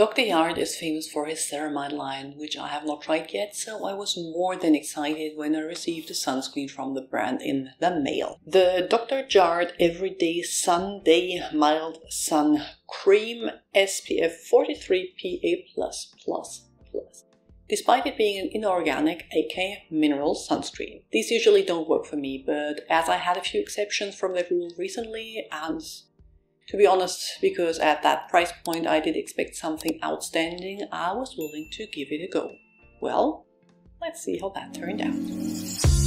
Dr. Jart is famous for his ceramide line, which I have not tried yet, so I was more than excited when I received a sunscreen from the brand in the mail. The Dr. Jart Everyday Sun Day Mild Sun Cream SPF 43 PA+++. Despite it being an inorganic, aka mineral sunscreen. These usually don't work for me, but as I had a few exceptions from that rule recently, and to be honest, because at that price point I did expect something outstanding, I was willing to give it a go. Well, let's see how that turned out.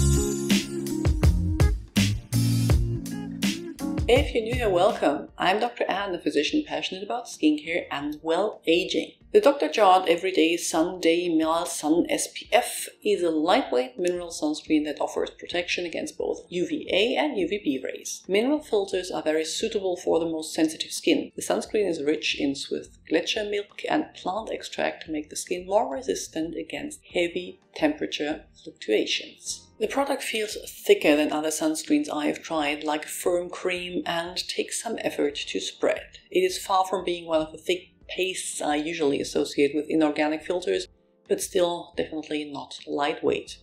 If you're new here, welcome. I'm Dr. Anne, a physician passionate about skincare and well aging. The Dr. Jart Everyday Sun Day Mild Sun SPF is a lightweight mineral sunscreen that offers protection against both UVA and UVB rays. Mineral filters are very suitable for the most sensitive skin. The sunscreen is rich in Swiss glacier milk and plant extract to make the skin more resistant against heavy temperature fluctuations. The product feels thicker than other sunscreens I have tried, like a firm cream, and takes some effort to spread. It is far from being one of the thick pastes I usually associate with inorganic filters, but still definitely not lightweight.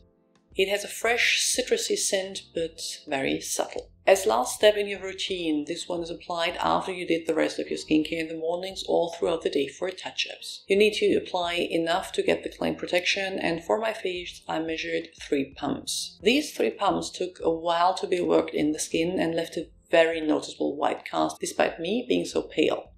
It has a fresh, citrusy scent, but very subtle. As last step in your routine, this one is applied after you did the rest of your skincare in the mornings or throughout the day for touch-ups. You need to apply enough to get the claimed protection and for my face I measured 3 pumps. These 3 pumps took a while to be worked in the skin and left a very noticeable white cast despite me being so pale.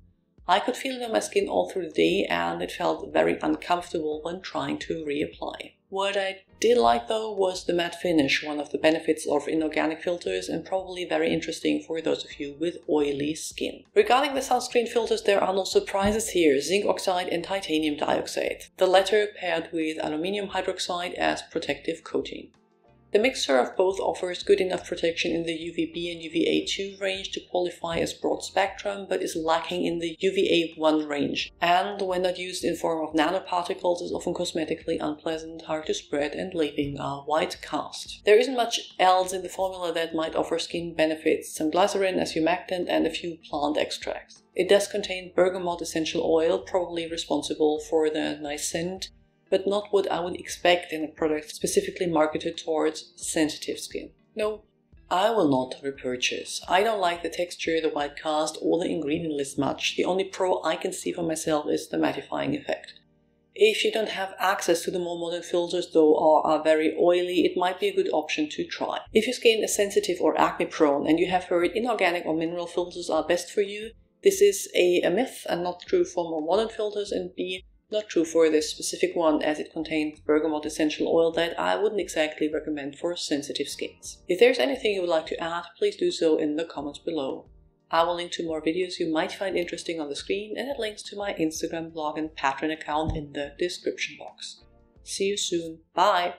I could feel it on my skin all through the day and it felt very uncomfortable when trying to reapply. What I did like though was the matte finish, one of the benefits of inorganic filters and probably very interesting for those of you with oily skin. Regarding the sunscreen filters, there are no surprises here, zinc oxide and titanium dioxide, the latter paired with aluminium hydroxide as protective coating. The mixture of both offers good enough protection in the UVB and UVA2 range to qualify as broad spectrum, but is lacking in the UVA1 range, and when not used in form of nanoparticles is often cosmetically unpleasant, hard to spread, and leaving a white cast. There isn't much else in the formula that might offer skin benefits, some glycerin as humectant and a few plant extracts. It does contain bergamot essential oil, probably responsible for the nice scent, but not what I would expect in a product specifically marketed towards sensitive skin. No, I will not repurchase. I don't like the texture, the white cast, or the ingredient list much. The only pro I can see for myself is the mattifying effect. If you don't have access to the more modern filters though or are very oily, it might be a good option to try. If your skin is sensitive or acne prone and you have heard inorganic or mineral filters are best for you, this is A, a myth and not true for more modern filters and B, not true for this specific one as it contains bergamot essential oil that I wouldn't exactly recommend for sensitive skins. If there's anything you would like to add, please do so in the comments below. I will link to more videos you might find interesting on the screen and add links to my Instagram blog and Patreon account in the description box. See you soon. Bye!